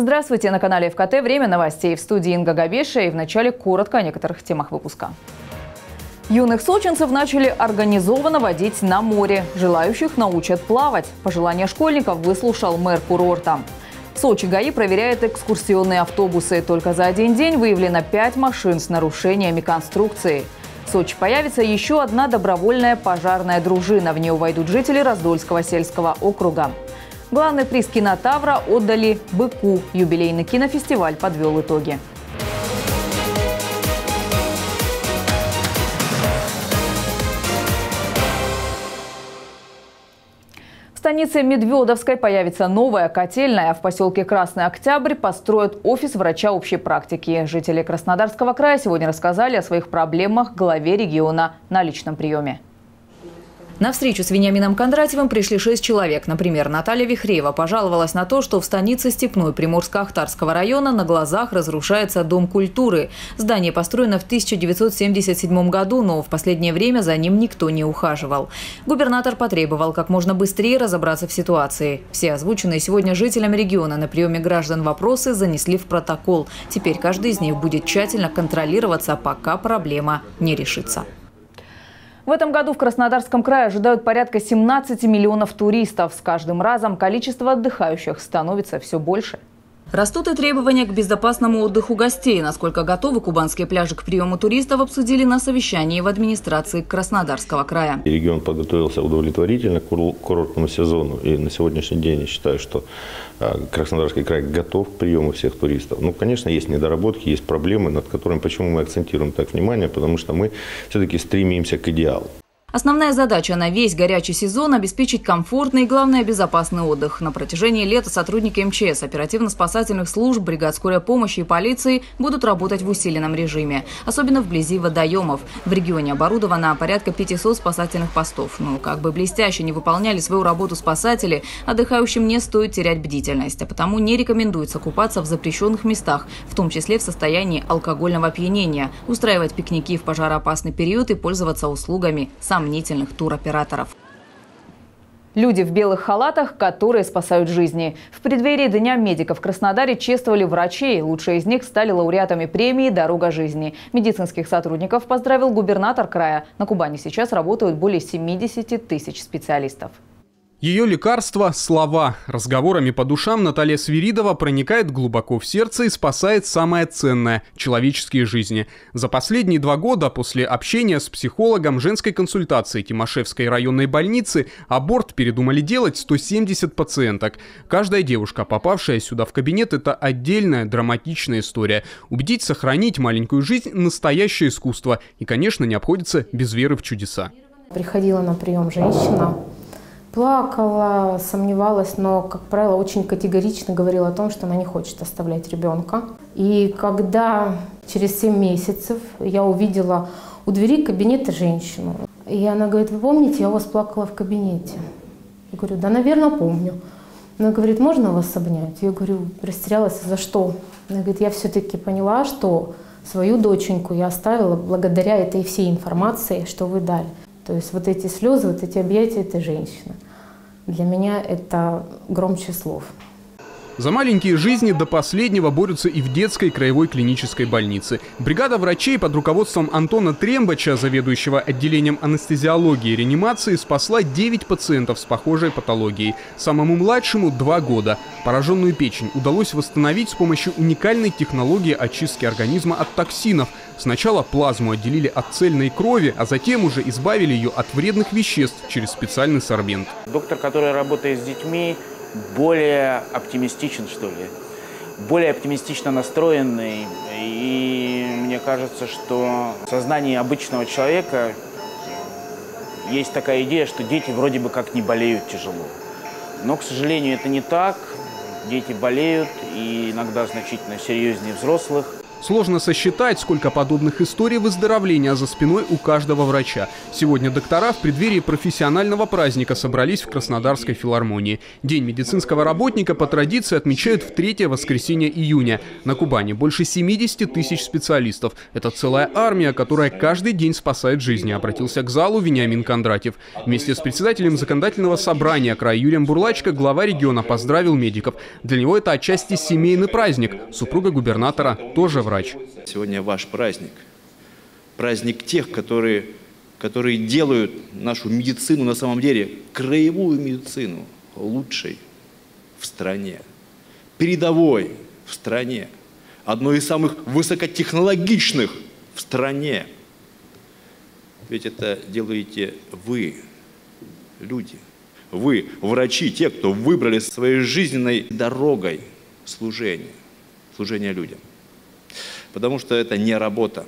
Здравствуйте, на канале ФКТ «Время новостей» в студии Инга Габеша и в начале коротко о некоторых темах выпуска. Юных сочинцев начали организованно водить на море. Желающих научат плавать. Пожелания школьников выслушал мэр курорта. Сочи ГАИ проверяет экскурсионные автобусы. Только за один день выявлено пять машин с нарушениями конструкции. В Сочи появится еще одна добровольная пожарная дружина. В нее войдут жители Раздольского сельского округа. Главный приз кинотавра отдали «Быку». Юбилейный кинофестиваль подвел итоги. В станице Медведовской появится новая котельная. В поселке Красный Октябрь построят офис врача общей практики. Жители Краснодарского края сегодня рассказали о своих проблемах главе региона на личном приеме. На встречу с Вениамином Кондратьевым пришли шесть человек. Например, Наталья Вихреева пожаловалась на то, что в станице Степной Приморско-Ахтарского района на глазах разрушается Дом культуры. Здание построено в 1977 году, но в последнее время за ним никто не ухаживал. Губернатор потребовал как можно быстрее разобраться в ситуации. Все озвученные сегодня жителям региона на приеме граждан вопросы занесли в протокол. Теперь каждый из них будет тщательно контролироваться, пока проблема не решится. В этом году в Краснодарском крае ожидают порядка 17 миллионов туристов. С каждым разом количество отдыхающих становится все больше. Растут и требования к безопасному отдыху гостей. Насколько готовы кубанские пляжи к приему туристов, обсудили на совещании в администрации Краснодарского края. Регион подготовился удовлетворительно к курортному сезону. И на сегодняшний день я считаю, что а, Краснодарский край готов к приему всех туристов. Ну, конечно, есть недоработки, есть проблемы, над которыми, почему мы акцентируем так внимание, потому что мы все-таки стремимся к идеалу. Основная задача на весь горячий сезон – обеспечить комфортный и, главное, безопасный отдых. На протяжении лета сотрудники МЧС, оперативно-спасательных служб, бригад скорой помощи и полиции будут работать в усиленном режиме, особенно вблизи водоемов. В регионе оборудовано порядка 500 спасательных постов. Но как бы блестяще не выполняли свою работу спасатели, отдыхающим не стоит терять бдительность, а потому не рекомендуется купаться в запрещенных местах, в том числе в состоянии алкогольного опьянения, устраивать пикники в пожароопасный период и пользоваться услугами сам сомнительных туроператоров. Люди в белых халатах, которые спасают жизни. В преддверии Дня медиков в Краснодаре чествовали врачей. Лучшие из них стали лауреатами премии «Дорога жизни». Медицинских сотрудников поздравил губернатор края. На Кубани сейчас работают более 70 тысяч специалистов. Ее лекарство – слова. Разговорами по душам Наталья Свиридова проникает глубоко в сердце и спасает самое ценное – человеческие жизни. За последние два года после общения с психологом женской консультации Тимошевской районной больницы аборт передумали делать 170 пациенток. Каждая девушка, попавшая сюда в кабинет – это отдельная драматичная история. Убедить сохранить маленькую жизнь – настоящее искусство. И, конечно, не обходится без веры в чудеса. Приходила на прием женщина, плакала, сомневалась, но, как правило, очень категорично говорила о том, что она не хочет оставлять ребенка. И когда через 7 месяцев я увидела у двери кабинета женщину, и она говорит, вы помните, я у вас плакала в кабинете? Я говорю, да, наверное, помню. Она говорит, можно вас обнять? Я говорю, растерялась, за что? Она говорит, я все-таки поняла, что свою доченьку я оставила благодаря этой всей информации, что вы дали. То есть вот эти слезы, вот эти объятия этой женщины – для меня это громче слов. За маленькие жизни до последнего борются и в детской краевой клинической больнице. Бригада врачей под руководством Антона Трембача, заведующего отделением анестезиологии и реанимации, спасла 9 пациентов с похожей патологией. Самому младшему – 2 года. Пораженную печень удалось восстановить с помощью уникальной технологии очистки организма от токсинов. Сначала плазму отделили от цельной крови, а затем уже избавили ее от вредных веществ через специальный сорбент. Доктор, который работает с детьми, более оптимистичен, что ли, более оптимистично настроенный. И мне кажется, что в сознании обычного человека есть такая идея, что дети вроде бы как не болеют тяжело. Но, к сожалению, это не так. Дети болеют, и иногда значительно серьезнее взрослых. Сложно сосчитать, сколько подобных историй выздоровления за спиной у каждого врача. Сегодня доктора в преддверии профессионального праздника собрались в Краснодарской филармонии. День медицинского работника по традиции отмечают в третье воскресенье июня. На Кубани больше 70 тысяч специалистов. Это целая армия, которая каждый день спасает жизни, обратился к залу Вениамин Кондратьев. Вместе с председателем законодательного собрания края Юрием Бурлачко глава региона поздравил медиков. Для него это отчасти семейный праздник. Супруга губернатора тоже врач. Сегодня ваш праздник. Праздник тех, которые, которые делают нашу медицину на самом деле, краевую медицину, лучшей в стране, передовой в стране, одной из самых высокотехнологичных в стране. Ведь это делаете вы, люди. Вы, врачи, те, кто выбрали своей жизненной дорогой служение, служение людям. Потому что это не работа.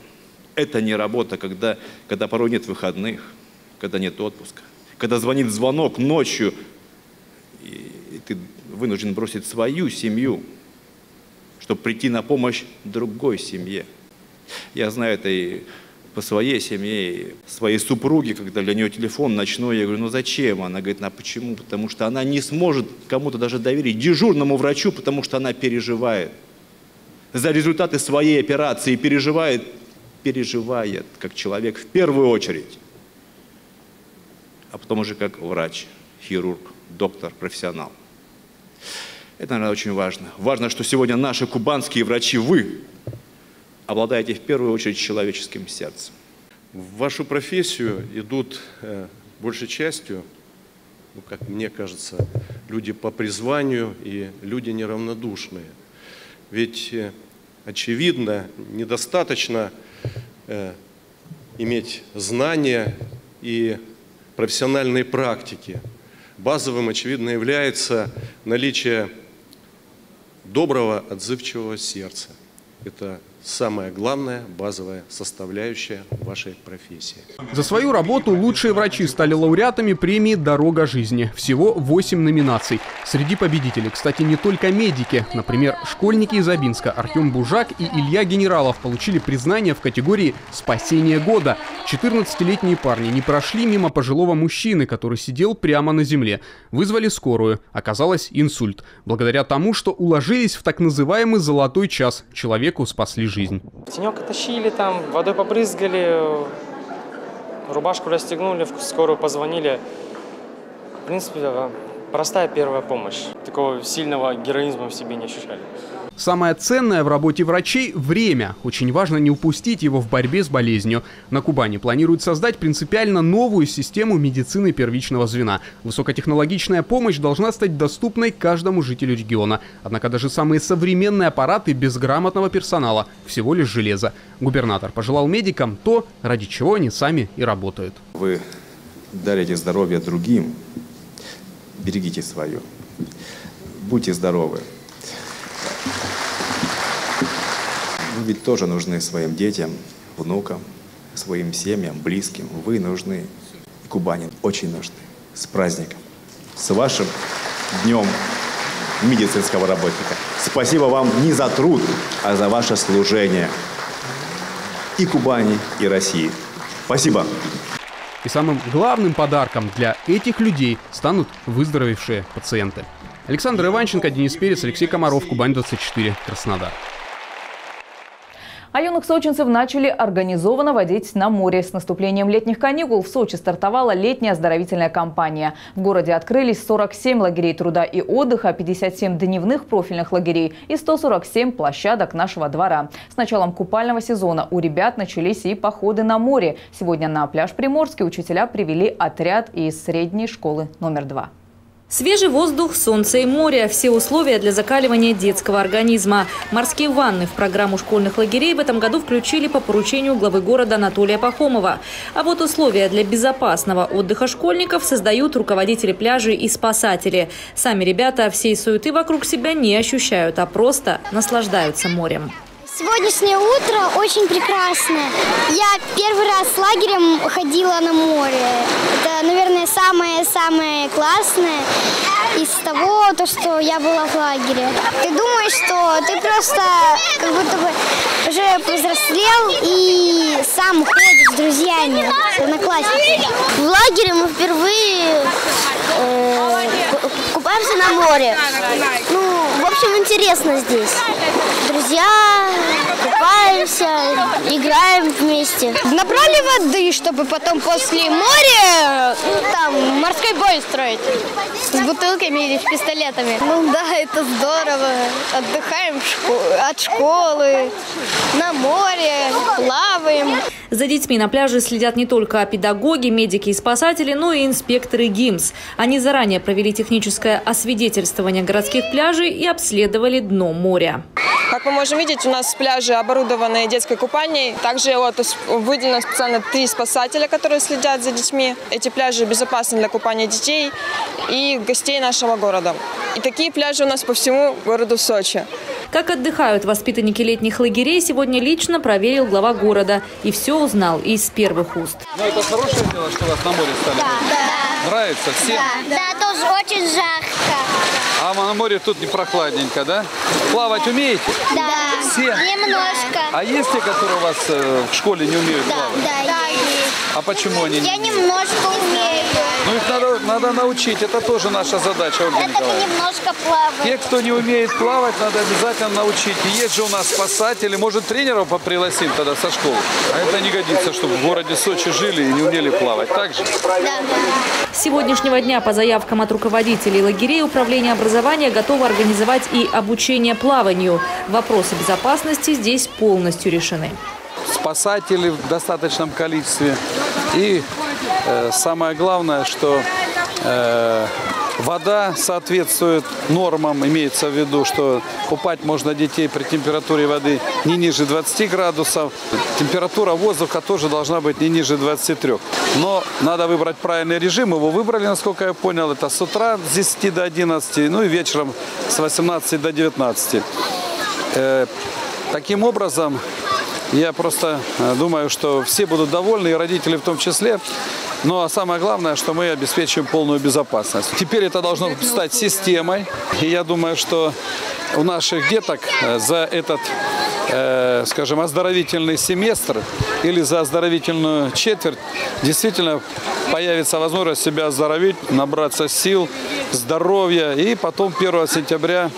Это не работа, когда, когда порой нет выходных, когда нет отпуска, когда звонит звонок ночью, и, и ты вынужден бросить свою семью, чтобы прийти на помощь другой семье. Я знаю это и по своей семье, своей супруге, когда для нее телефон ночной, я говорю, ну зачем? Она говорит, а почему? Потому что она не сможет кому-то даже доверить, дежурному врачу, потому что она переживает за результаты своей операции, переживает, переживает, как человек в первую очередь, а потом уже как врач, хирург, доктор, профессионал. Это, наверное, очень важно. Важно, что сегодня наши кубанские врачи, вы, обладаете в первую очередь человеческим сердцем. В вашу профессию идут э, большей частью, ну, как мне кажется, люди по призванию и люди неравнодушные. Ведь, э, очевидно, недостаточно э, иметь знания и профессиональные практики. Базовым, очевидно, является наличие доброго, отзывчивого сердца. Это самая главная базовая составляющая вашей профессии. За свою работу лучшие врачи стали лауреатами премии «Дорога жизни». Всего 8 номинаций. Среди победителей, кстати, не только медики. Например, школьники из Абинска Артем Бужак и Илья Генералов получили признание в категории «Спасение года». 14-летние парни не прошли мимо пожилого мужчины, который сидел прямо на земле. Вызвали скорую. Оказалось инсульт. Благодаря тому, что уложились в так называемый «золотой час», человеку спасли жизнь. Тенек тащили там, водой побрызгали, рубашку расстегнули, в скорую позвонили. В принципе, простая первая помощь. Такого сильного героизма в себе не ощущали. Самое ценное в работе врачей – время. Очень важно не упустить его в борьбе с болезнью. На Кубани планируют создать принципиально новую систему медицины первичного звена. Высокотехнологичная помощь должна стать доступной каждому жителю региона. Однако даже самые современные аппараты без грамотного персонала – всего лишь железо. Губернатор пожелал медикам то, ради чего они сами и работают. Вы дарите здоровье другим, берегите свое. Будьте здоровы. Вы ведь тоже нужны своим детям, внукам, своим семьям, близким. Вы нужны. И Кубани очень нужны. С праздником. С вашим днем медицинского работника. Спасибо вам не за труд, а за ваше служение. И Кубани, и России. Спасибо. И самым главным подарком для этих людей станут выздоровевшие пациенты. Александр Иванченко, Денис Перец, Алексей Комаров, Кубань-24, Краснодар. А юных сочинцев начали организованно водить на море. С наступлением летних каникул в Сочи стартовала летняя оздоровительная кампания. В городе открылись 47 лагерей труда и отдыха, 57 дневных профильных лагерей и 147 площадок нашего двора. С началом купального сезона у ребят начались и походы на море. Сегодня на пляж Приморский учителя привели отряд из средней школы номер два. Свежий воздух, солнце и море – все условия для закаливания детского организма. Морские ванны в программу школьных лагерей в этом году включили по поручению главы города Анатолия Пахомова. А вот условия для безопасного отдыха школьников создают руководители пляжей и спасатели. Сами ребята всей суеты вокруг себя не ощущают, а просто наслаждаются морем. Сегодняшнее утро очень прекрасное. Я первый раз с лагерем ходила на море. Это, наверное, самое-самое классное из того, то, что я была в лагере. Ты думаешь, что ты просто как будто бы уже повзрослел и сам ходишь с друзьями, одноклассниками. В лагере мы впервые э, купаемся на море. Ну, в общем, интересно здесь. Друзья, купаемся, играем вместе. Набрали воды, чтобы потом после моря там морской бой строить. С бутылками или с пистолетами. Ну да, это здорово. Отдыхаем от школы, на море, плаваем. За детьми на пляже следят не только педагоги, медики и спасатели, но и инспекторы ГИМС. Они заранее провели техническое освидетельствование городских пляжей и обследовали дно моря. Как мы можем видеть, у нас пляжи оборудованы детской купальней. Также вот выделено специально три спасателя, которые следят за детьми. Эти пляжи безопасны для купания детей и гостей нашего города. И такие пляжи у нас по всему городу Сочи. Как отдыхают воспитанники летних лагерей, сегодня лично проверил глава города. И все узнал из первых уст. Ну, это хорошее дело, что вас на море стали? Да. да. Нравится всем? Да, да тоже очень жарко. А на море тут не прохладненько, да? Плавать умеете? Да. Все? Немножко. А есть те, которые у вас э, в школе не умеют да, плавать? Да, есть. А почему они Я немножко умею. Ну их надо, надо научить, это тоже наша задача, Ольга Я Николаевна. немножко плаваю. Те, кто не умеет плавать, надо обязательно научить. И есть же у нас спасатели, может тренеров попригласим тогда со школы. А это не годится, чтобы в городе Сочи жили и не умели плавать. Так же? Да. С сегодняшнего дня по заявкам от руководителей лагерей Управление образования готово организовать и обучение плаванию. Вопросы безопасности здесь полностью решены. Спасатели в достаточном количестве. И э, самое главное, что э, вода соответствует нормам. Имеется в виду, что купать можно детей при температуре воды не ниже 20 градусов. Температура воздуха тоже должна быть не ниже 23. Но надо выбрать правильный режим. Его выбрали, насколько я понял. Это с утра с 10 до 11, ну и вечером с 18 до 19. Э, таким образом, я просто э, думаю, что все будут довольны, и родители в том числе. Ну а самое главное, что мы обеспечиваем полную безопасность. Теперь это должно стать системой. И я думаю, что у наших деток э, за этот, э, скажем, оздоровительный семестр или за оздоровительную четверть действительно появится возможность себя оздоровить, набраться сил, здоровья и потом 1 сентября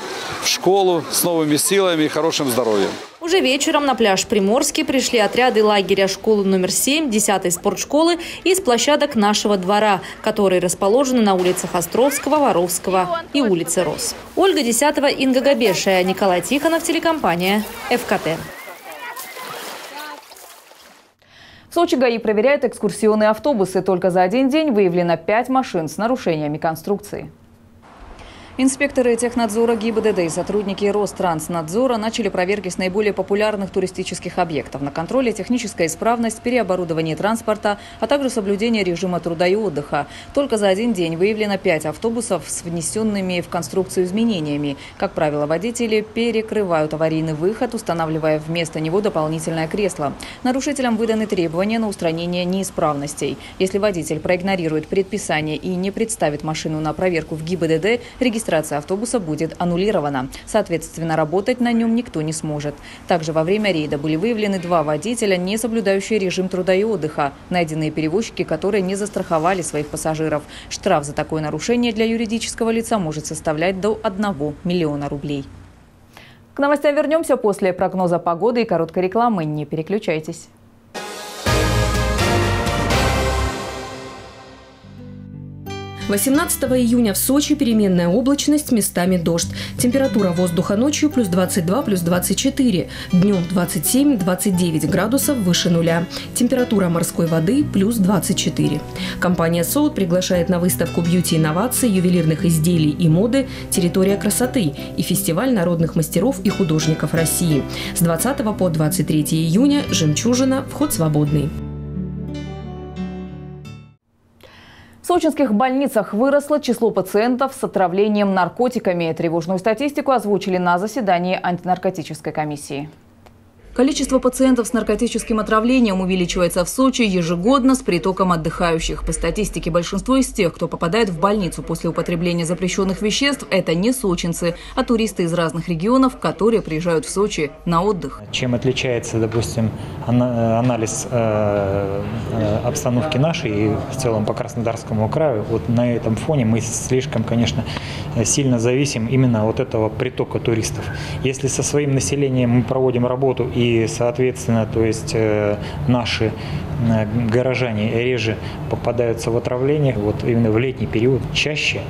в школу с новыми силами и хорошим здоровьем. Уже вечером на пляж Приморский пришли отряды лагеря школы номер 7, 10 спортшколы из площадок нашего двора, которые расположены на улицах Островского, Воровского и улице Рос. Ольга Десятого, Инга Габешая, Николай Тихонов, телекомпания ФКТ. В Сочи ГАИ проверяет экскурсионные автобусы. Только за один день выявлено пять машин с нарушениями конструкции. Инспекторы технадзора ГИБДД и сотрудники Ространснадзора начали проверки с наиболее популярных туристических объектов. На контроле техническая исправность, переоборудование транспорта, а также соблюдение режима труда и отдыха. Только за один день выявлено пять автобусов с внесенными в конструкцию изменениями. Как правило, водители перекрывают аварийный выход, устанавливая вместо него дополнительное кресло. Нарушителям выданы требования на устранение неисправностей. Если водитель проигнорирует предписание и не представит машину на проверку в ГИБДД, регистрация автобуса будет аннулирована. Соответственно, работать на нем никто не сможет. Также во время рейда были выявлены два водителя, не соблюдающие режим труда и отдыха. Найденные перевозчики, которые не застраховали своих пассажиров. Штраф за такое нарушение для юридического лица может составлять до 1 миллиона рублей. К новостям вернемся после прогноза погоды и короткой рекламы. Не переключайтесь. 18 июня в Сочи переменная облачность, местами дождь. Температура воздуха ночью плюс 22, плюс 24. Днем 27-29 градусов выше нуля. Температура морской воды плюс 24. Компания «Соут» приглашает на выставку бьюти-инноваций, ювелирных изделий и моды «Территория красоты» и фестиваль народных мастеров и художников России. С 20 по 23 июня «Жемчужина. Вход свободный». Сочинских больницах выросло число пациентов с отравлением наркотиками. Тревожную статистику озвучили на заседании антинаркотической комиссии. Количество пациентов с наркотическим отравлением увеличивается в Сочи ежегодно с притоком отдыхающих. По статистике, большинство из тех, кто попадает в больницу после употребления запрещенных веществ, это не сочинцы, а туристы из разных регионов, которые приезжают в Сочи на отдых. Чем отличается, допустим, анализ э, э, обстановки нашей и в целом по Краснодарскому краю, вот на этом фоне мы слишком, конечно, сильно зависим именно от этого притока туристов. Если со своим населением мы проводим работу и соответственно, то есть э, наши э, горожане реже попадаются в отравление, вот именно в летний период чаще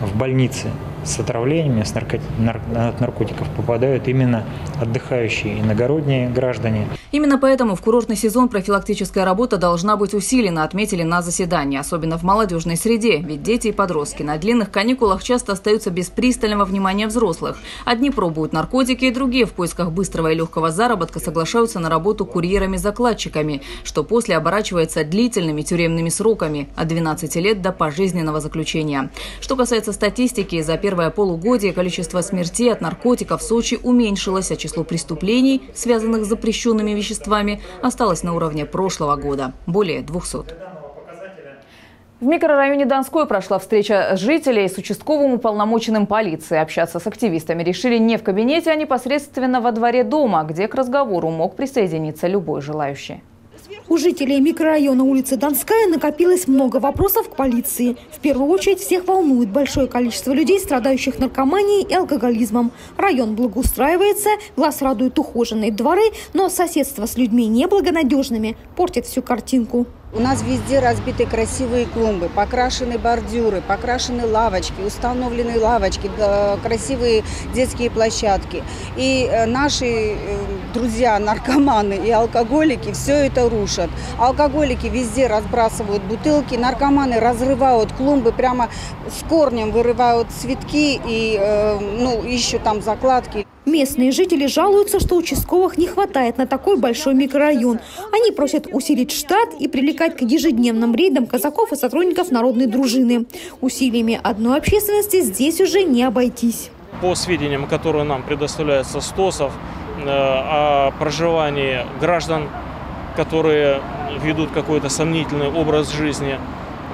в больнице с отравлениями с от наркотиков попадают именно отдыхающие иногородние граждане. Именно поэтому в курортный сезон профилактическая работа должна быть усилена, отметили на заседании, особенно в молодежной среде. Ведь дети и подростки на длинных каникулах часто остаются без пристального внимания взрослых. Одни пробуют наркотики, другие в поисках быстрого и легкого заработка соглашаются на работу курьерами-закладчиками, что после оборачивается длительными тюремными сроками от 12 лет до пожизненного заключения. Что касается статистики, за первое полугодие количество смертей от наркотиков в Сочи уменьшилось, а число преступлений, связанных с запрещенными веществами, осталось на уровне прошлого года – более 200. В микрорайоне Донской прошла встреча жителей с участковым уполномоченным полиции. Общаться с активистами решили не в кабинете, а непосредственно во дворе дома, где к разговору мог присоединиться любой желающий. У жителей микрорайона улицы Донская накопилось много вопросов к полиции. В первую очередь всех волнует большое количество людей, страдающих наркоманией и алкоголизмом. Район благоустраивается, глаз радуют ухоженные дворы, но соседство с людьми неблагонадежными портит всю картинку. У нас везде разбиты красивые клумбы, покрашены бордюры, покрашены лавочки, установлены лавочки, красивые детские площадки. И э, наши э, друзья, наркоманы и алкоголики все это рушат. Алкоголики везде разбрасывают бутылки, наркоманы разрывают клумбы, прямо с корнем вырывают цветки и э, ну, ищут там закладки. Местные жители жалуются, что участковых не хватает на такой большой микрорайон. Они просят усилить штат и привлекать к ежедневным рейдам казаков и сотрудников народной дружины. Усилиями одной общественности здесь уже не обойтись. По сведениям, которые нам предоставляются СТОСов, э, о проживании граждан, которые ведут какой-то сомнительный образ жизни,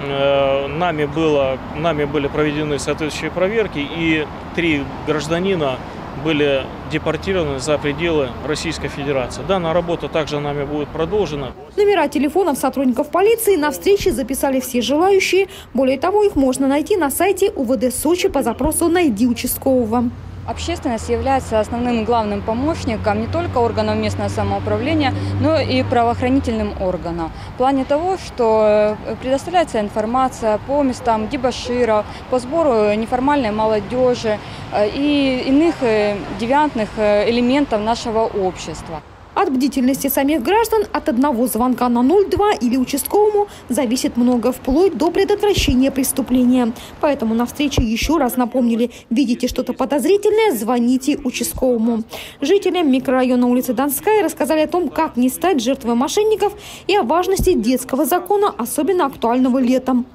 э, нами, было, нами были проведены соответствующие проверки, и три гражданина были депортированы за пределы Российской Федерации. Данная работа также нами будет продолжена. Номера телефонов сотрудников полиции на встрече записали все желающие. Более того, их можно найти на сайте УВД Сочи по запросу «Найди участкового». Общественность является основным главным помощником не только органов местного самоуправления, но и правоохранительным органам. В плане того, что э, предоставляется информация по местам дебаширов, по сбору неформальной молодежи э, и иных э, девиантных элементов нашего общества. От бдительности самих граждан от одного звонка на 02 или участковому зависит много, вплоть до предотвращения преступления. Поэтому на встрече еще раз напомнили, видите что-то подозрительное, звоните участковому. Жителям микрорайона улицы Донская рассказали о том, как не стать жертвой мошенников и о важности детского закона, особенно актуального летом.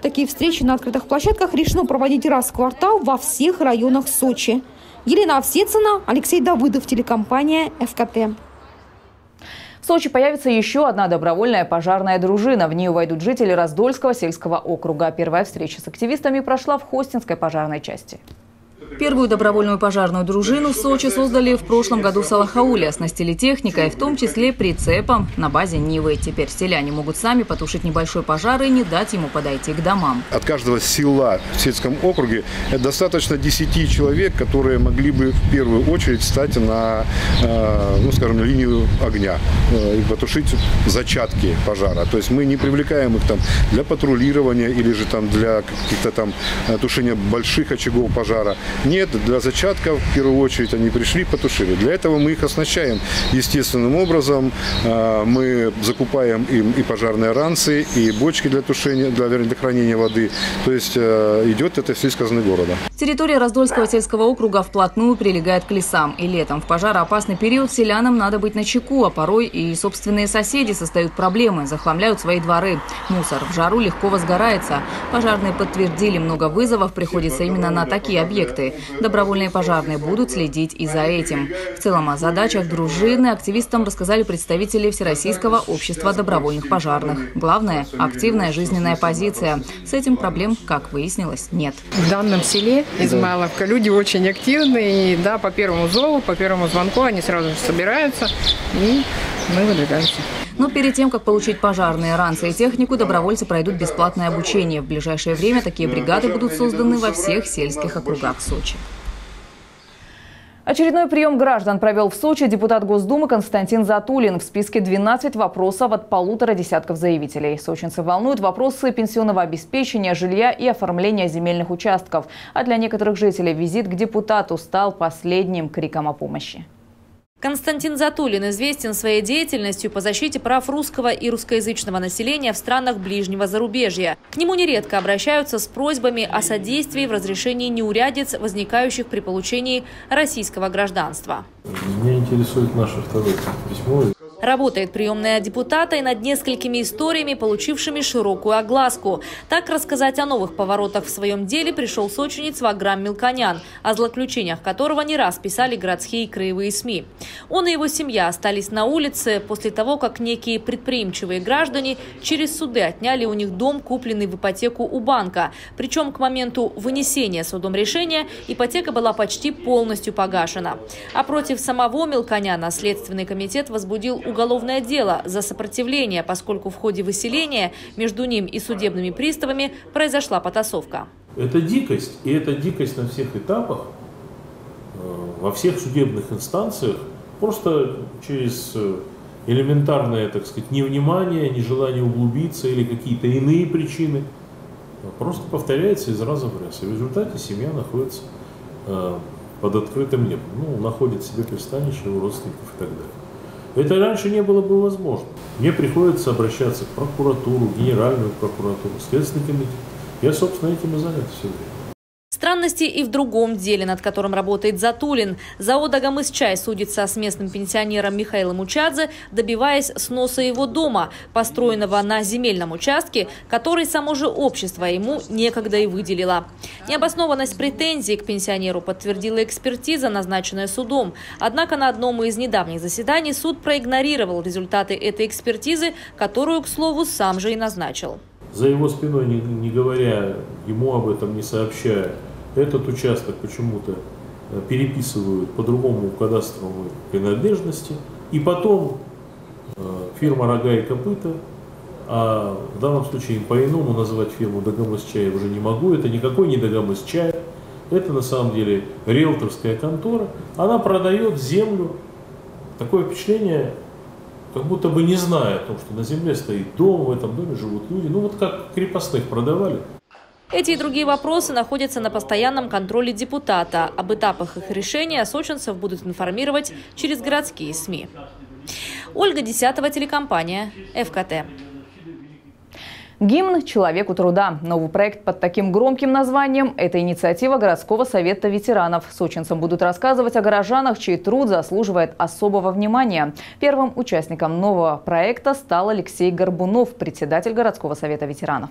Такие встречи на открытых площадках решено проводить раз в квартал во всех районах Сочи. Елена Овсецина, Алексей Давыдов, телекомпания «ФКТ». В Сочи появится еще одна добровольная пожарная дружина. В нее войдут жители Раздольского сельского округа. Первая встреча с активистами прошла в Хостинской пожарной части. Первую добровольную пожарную дружину в Сочи создали в прошлом году в Салахауле. Оснастили техникой, в том числе прицепом на базе Нивы. Теперь селяне могут сами потушить небольшой пожар и не дать ему подойти к домам. От каждого села в сельском округе достаточно 10 человек, которые могли бы в первую очередь стать на, э, ну, скажем, линию огня э, и потушить зачатки пожара. То есть мы не привлекаем их там для патрулирования или же там для каких-то там э, тушения больших очагов пожара. Нет, для зачатка в первую очередь они пришли, потушили. Для этого мы их оснащаем естественным образом. А, мы закупаем им и пожарные ранцы, и бочки для тушения, для, для хранения воды. То есть э, идет это все из казны города. Территория Раздольского сельского округа вплотную прилегает к лесам. И летом в пожароопасный период селянам надо быть на чеку, а порой и собственные соседи создают проблемы, захламляют свои дворы. Мусор в жару легко возгорается. Пожарные подтвердили, много вызовов приходится именно на такие объекты. Добровольные пожарные будут следить и за этим. В целом о задачах дружины активистам рассказали представители Всероссийского общества добровольных пожарных. Главное – активная жизненная позиция. С этим проблем, как выяснилось, нет. В данном селе Измайловка люди очень активные. И, да, по первому зову, по первому звонку они сразу же собираются и мы выдвигаемся. Но перед тем, как получить пожарные ранцы и технику, добровольцы пройдут бесплатное обучение. В ближайшее время такие бригады будут созданы во всех сельских округах Сочи. Очередной прием граждан провел в Сочи депутат Госдумы Константин Затулин. В списке 12 вопросов от полутора десятков заявителей. Сочинцы волнуют вопросы пенсионного обеспечения, жилья и оформления земельных участков. А для некоторых жителей визит к депутату стал последним криком о помощи. Константин Затулин известен своей деятельностью по защите прав русского и русскоязычного населения в странах ближнего зарубежья. К нему нередко обращаются с просьбами о содействии в разрешении неурядиц, возникающих при получении российского гражданства. Меня интересует наше второе письмо. Работает приемная депутата и над несколькими историями, получившими широкую огласку. Так рассказать о новых поворотах в своем деле пришел сочинец Ваграм Мелконян, о злоключениях которого не раз писали городские и краевые СМИ. Он и его семья остались на улице после того, как некие предприимчивые граждане через суды отняли у них дом, купленный в ипотеку у банка. Причем к моменту вынесения судом решения ипотека была почти полностью погашена. А против самого Мелконяна Следственный комитет возбудил уголовное дело за сопротивление, поскольку в ходе выселения между ним и судебными приставами произошла потасовка. Это дикость, и это дикость на всех этапах, э, во всех судебных инстанциях, просто через э, элементарное, так сказать, невнимание, нежелание углубиться или какие-то иные причины, просто повторяется из раза в раз. И в результате семья находится э, под открытым небом, ну, находит себе пристанище у родственников и так далее. Это раньше не было бы возможно. Мне приходится обращаться к прокуратуру, генеральную прокуратуру, следственный комитет. Я, собственно, этим и занят все время. Странности и в другом деле, над которым работает Затулин. ЗАО «Дагомыс-Чай» судится с местным пенсионером Михаилом Учадзе, добиваясь сноса его дома, построенного на земельном участке, который само же общество ему некогда и выделило. Необоснованность претензий к пенсионеру подтвердила экспертиза, назначенная судом. Однако на одном из недавних заседаний суд проигнорировал результаты этой экспертизы, которую, к слову, сам же и назначил. За его спиной, не говоря ему об этом, не сообщая, этот участок почему-то э, переписывают по-другому в кадастровой принадлежности, и потом э, фирма «Рога и копыта», а в данном случае по-иному называть фирму «Дагомыс-чай» уже не могу, это никакой не «Дагомыс-чай», это на самом деле риэлторская контора, она продает землю, такое впечатление, как будто бы не зная о том, что на земле стоит дом, в этом доме живут люди, ну вот как крепостных продавали. Эти и другие вопросы находятся на постоянном контроле депутата. Об этапах их решения сочинцев будут информировать через городские СМИ. Ольга Десятого, телекомпания «ФКТ». Гимн «Человеку труда». Новый проект под таким громким названием – это инициатива городского совета ветеранов. Сочинцам будут рассказывать о горожанах, чей труд заслуживает особого внимания. Первым участником нового проекта стал Алексей Горбунов, председатель городского совета ветеранов.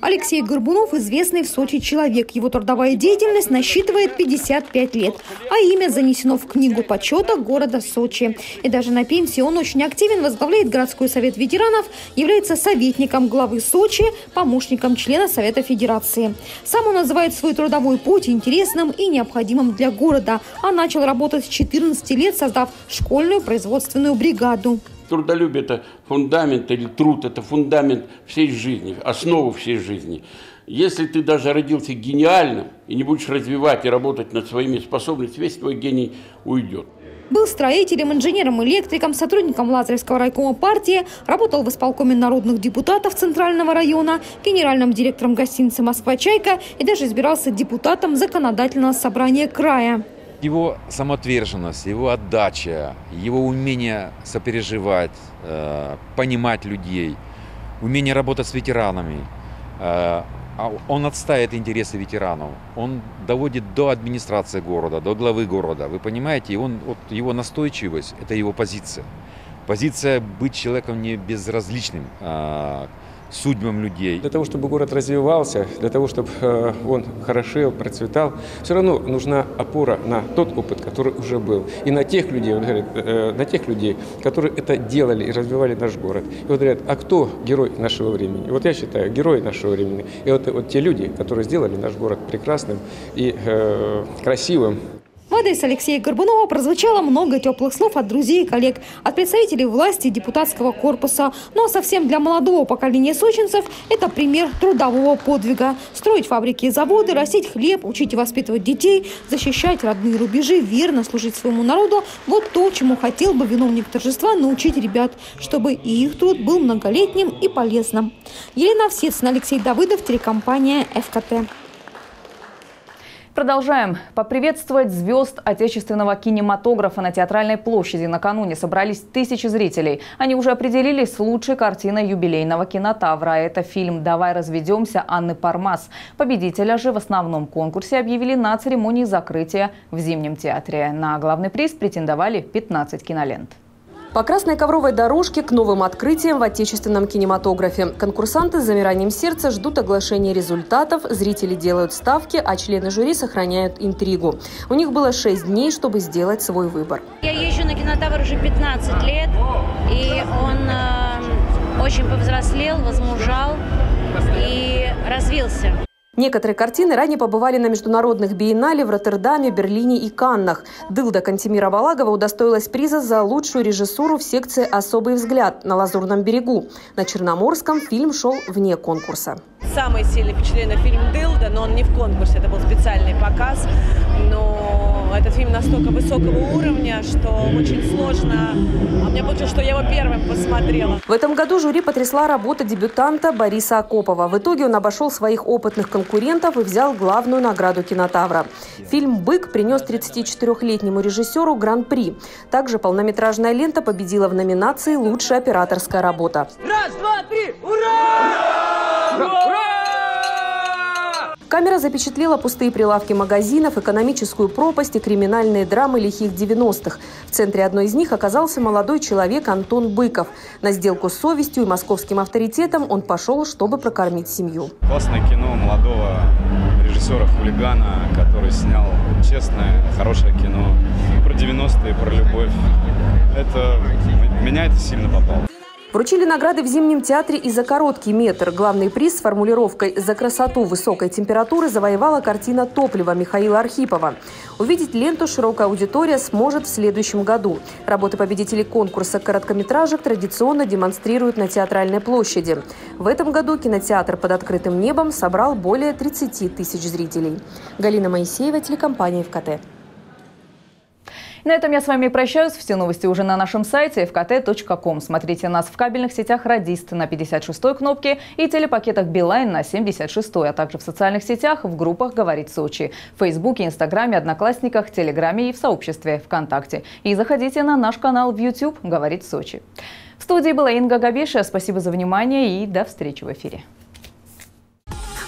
Алексей Горбунов – известный в Сочи человек. Его трудовая деятельность насчитывает 55 лет, а имя занесено в книгу почета города Сочи. И даже на пенсии он очень активен, возглавляет городской совет ветеранов, является советником главы Сочи, помощником члена Совета Федерации. Сам он называет свой трудовой путь интересным и необходимым для города, а начал работать с 14 лет, создав школьную производственную бригаду. Трудолюбие – это фундамент, или труд – это фундамент всей жизни, основа всей жизни. Если ты даже родился гениальным и не будешь развивать и работать над своими способностями, весь твой гений уйдет. Был строителем, инженером, электриком, сотрудником Лазаревского райкома партии, работал в исполкоме народных депутатов Центрального района, генеральным директором гостиницы «Москва-Чайка» и даже избирался депутатом законодательного собрания края. Его самоотверженность, его отдача, его умение сопереживать, э, понимать людей, умение работать с ветеранами. Э, а он отстаивает интересы ветеранов, он доводит до администрации города, до главы города. Вы понимаете, он, вот его настойчивость – это его позиция. Позиция быть человеком не безразличным, э, судьбам людей. Для того, чтобы город развивался, для того, чтобы э, он хорошел, процветал, все равно нужна опора на тот опыт, который уже был. И на тех людей, он говорит, э, на тех людей, которые это делали и развивали наш город. И вот говорят, а кто герой нашего времени? Вот я считаю, герой нашего времени. Вот, вот те люди, которые сделали наш город прекрасным и э, красивым. В адрес Алексея Горбунова прозвучало много теплых слов от друзей и коллег, от представителей власти депутатского корпуса. Но совсем для молодого поколения сочинцев это пример трудового подвига. Строить фабрики и заводы, растить хлеб, учить и воспитывать детей, защищать родные рубежи, верно служить своему народу – вот то, чему хотел бы виновник торжества научить ребят, чтобы и их труд был многолетним и полезным. Елена Овсецина, Алексей Давыдов, телекомпания «ФКТ». Продолжаем. Поприветствовать звезд отечественного кинематографа на Театральной площади накануне собрались тысячи зрителей. Они уже определились с лучшей картиной юбилейного кинотавра. Это фильм «Давай разведемся» Анны Пармас. Победителя же в основном конкурсе объявили на церемонии закрытия в Зимнем театре. На главный приз претендовали 15 кинолент. По красной ковровой дорожке к новым открытиям в отечественном кинематографе. Конкурсанты с замиранием сердца ждут оглашения результатов, зрители делают ставки, а члены жюри сохраняют интригу. У них было 6 дней, чтобы сделать свой выбор. Я езжу на кинотавр уже 15 лет, и он э, очень повзрослел, возмужал и развился. Некоторые картины ранее побывали на международных биеннале в Роттердаме, Берлине и Каннах. Дылда Кантемира Балагова удостоилась приза за лучшую режиссуру в секции «Особый взгляд» на Лазурном берегу. На Черноморском фильм шел вне конкурса. Самое сильное впечатление фильм «Дылда», но он не в конкурсе, это был специальный показ. Но этот фильм настолько высокого уровня, что очень сложно. А мне получилось, что я его первым посмотрела. В этом году жюри потрясла работа дебютанта Бориса Акопова. В итоге он обошел своих опытных конкурентов и взял главную награду кинотавра. Фильм «Бык» принес 34-летнему режиссеру гран-при. Также полнометражная лента победила в номинации «Лучшая операторская работа». Раз, два, три, ура! Ура! Камера запечатлела пустые прилавки магазинов, экономическую пропасть и криминальные драмы лихих 90-х. В центре одной из них оказался молодой человек Антон Быков. На сделку с совестью и московским авторитетом он пошел, чтобы прокормить семью. Классное кино молодого режиссера-хулигана, который снял честное, хорошее кино про 90-е, про любовь. Это, меня это сильно попало. Вручили награды в Зимнем театре и за короткий метр. Главный приз с формулировкой «За красоту высокой температуры» завоевала картина «Топливо» Михаила Архипова. Увидеть ленту широкая аудитория сможет в следующем году. Работы победителей конкурса короткометражек традиционно демонстрируют на Театральной площади. В этом году кинотеатр под открытым небом собрал более 30 тысяч зрителей. Галина Моисеева, телекомпания «ФКТ». На этом я с вами прощаюсь. Все новости уже на нашем сайте fkt.com. Смотрите нас в кабельных сетях «Радист» на 56-й кнопке и телепакетах «Билайн» на 76-й, а также в социальных сетях в группах «Говорит Сочи», в Фейсбуке, Инстаграме, Одноклассниках, Телеграме и в сообществе ВКонтакте. И заходите на наш канал в YouTube «Говорит Сочи». В студии была Инга Габиша. Спасибо за внимание и до встречи в эфире.